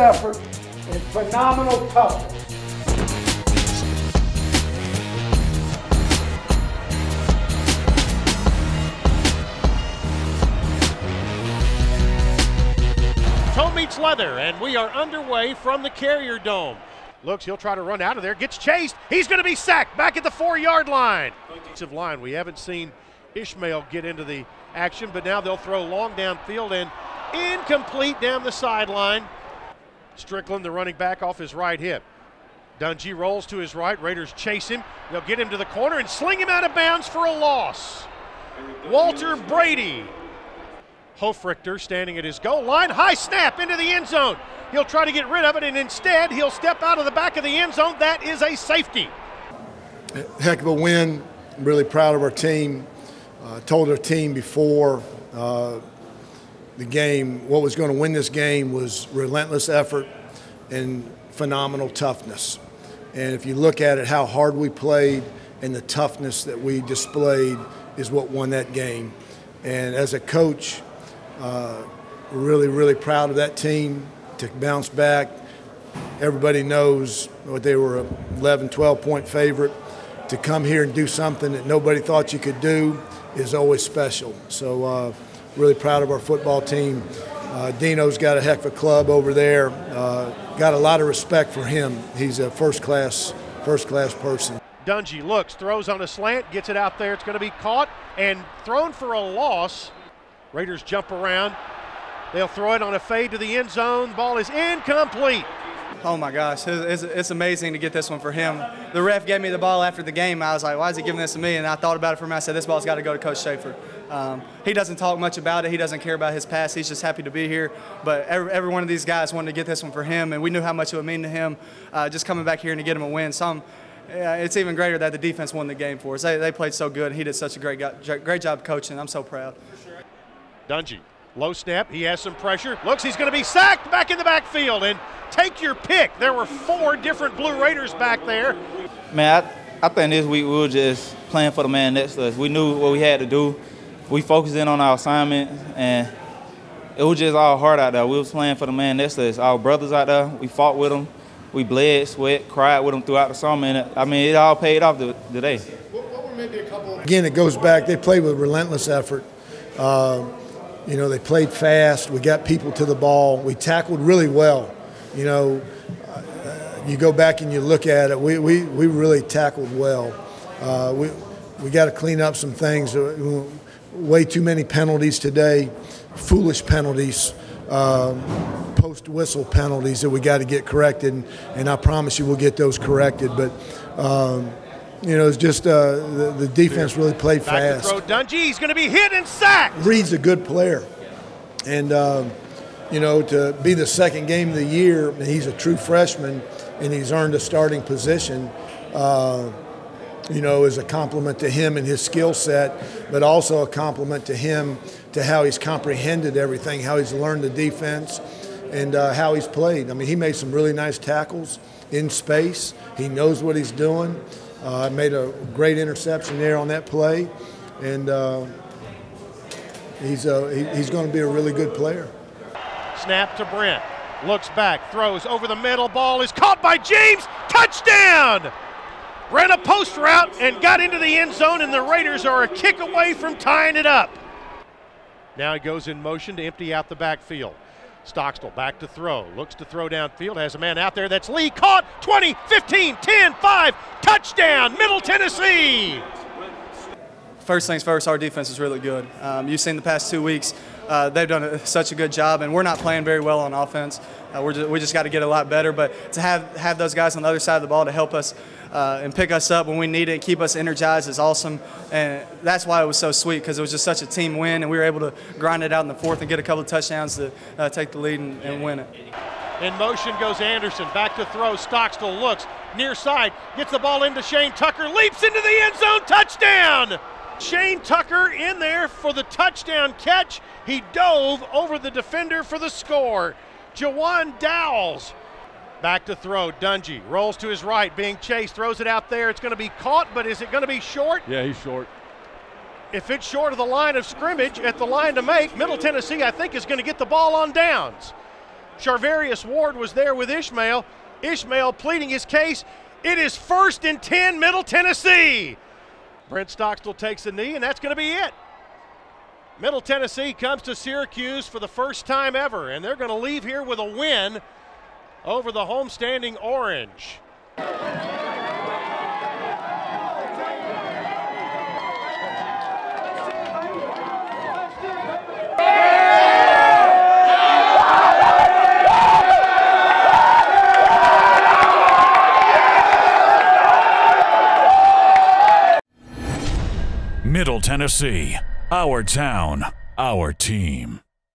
with relentless effort and phenomenal toughness. Toe meets leather, and we are underway from the Carrier Dome. Looks, he'll try to run out of there. Gets chased. He's going to be sacked back at the four-yard line. Defensive line. We haven't seen Ishmael get into the action, but now they'll throw long downfield and incomplete down the sideline. Strickland, the running back, off his right hip. Dungey rolls to his right. Raiders chase him. They'll get him to the corner and sling him out of bounds for a loss. Walter Brady Hofrichter standing at his goal line. High snap into the end zone. He'll try to get rid of it, and instead, he'll step out of the back of the end zone. That is a safety. Heck of a win. I'm really proud of our team. Uh, told our team before uh, the game what was going to win this game was relentless effort and phenomenal toughness. And if you look at it, how hard we played and the toughness that we displayed is what won that game. And as a coach, uh, really, really proud of that team to bounce back. Everybody knows what they were a 11, 12 point favorite. To come here and do something that nobody thought you could do is always special. So, uh, really proud of our football team. Uh, Dino's got a heck of a club over there. Uh, got a lot of respect for him. He's a first class, first class person. Dungey looks, throws on a slant, gets it out there. It's going to be caught and thrown for a loss. Raiders jump around. They'll throw it on a fade to the end zone. Ball is incomplete. Oh my gosh, it's, it's, amazing to get this one for him. The ref gave me the ball after the game. I was like, why is he giving this to me? And I thought about it for me. I said, this ball's got to go to Coach Shafer. Um, he doesn't talk much about it. He doesn't care about his past. He's just happy to be here. But every, every one of these guys wanted to get this one for him, and we knew how much it would mean to him uh, just coming back here and to get him a win. So I'm, it's even greater that the defense won the game for us. They, they played so good. He did such a great, great job coaching. I'm so proud. Dungey, low snap. He has some pressure. Looks, he's going to be sacked back in the backfield. And take your pick. There were four different Blue Raiders back there. Man, I, I think this week we were just playing for the man next to us. We knew what we had to do. We focused in on our assignment, and it was just all hard out there. We was playing for the man next to us. Our brothers out there, we fought with them. We bled, sweat, cried with them throughout the summer, and I mean, it all paid off today. Again, it goes back. They played with relentless effort. Uh, you know, they played fast. We got people to the ball. We tackled really well. You know, uh, you go back and you look at it. We, we, we really tackled well. Uh, we we got to clean up some things. Uh, way too many penalties today, foolish penalties, um, post whistle penalties that we got to get corrected. And, and, I promise you we'll get those corrected. But um, you know, it's just uh, the, the, defense really played Back fast. To throw Dungey, he's going to be hit and sacked. Reed's a good player, and um, you know to be the second game of the year, and he's a true freshman, and he's earned a starting position. Uh, you know, is a compliment to him and his skill set, but also a compliment to him to how he's comprehended everything, how he's learned the defense, and uh, how he's played. I mean, he made some really nice tackles in space. He knows what he's doing. Uh, made a great interception there on that play, and uh, he's uh, he, he's going to be a really good player. Snap to Brent. Looks back, throws over the middle. Ball is caught by James. Touchdown! Ran a post route and got into the end zone, and the Raiders are a kick away from tying it up. Now he goes in motion to empty out the backfield. Stockstill back to throw. Looks to throw downfield. Has a man out there. That's Lee. Caught. 20, 15, 10, 5. Touchdown, Middle Tennessee. First things first, our defense is really good. Um, you've seen the past two weeks. Uh, they've done a, such a good job, and we're not playing very well on offense. Uh, we're just, we just got to get a lot better. But to have, have those guys on the other side of the ball to help us uh, and pick us up when we need it keep us energized is awesome. And that's why it was so sweet because it was just such a team win, and we were able to grind it out in the fourth and get a couple of touchdowns to uh, take the lead and, and win it. In motion goes Anderson. Back to throw. Stockstill looks near side. Gets the ball into Shane Tucker. Leaps into the end zone. Touchdown! Shane Tucker in there for the touchdown catch. He dove over the defender for the score. Jawan Dowles Back to throw. Dungey rolls to his right, being chased, throws it out there. It's going to be caught, but is it going to be short? Yeah, he's short. If it's short of the line of scrimmage at the line to make, Middle Tennessee, I think, is going to get the ball on downs. Charvarius Ward was there with Ishmael. Ishmael pleading his case. It is first and 10, Middle Tennessee. Brent Stockstill takes the knee, and that's going to be it. Middle Tennessee comes to Syracuse for the first time ever, and they're going to leave here with a win over the homestanding Orange. Middle Tennessee, our town, our team.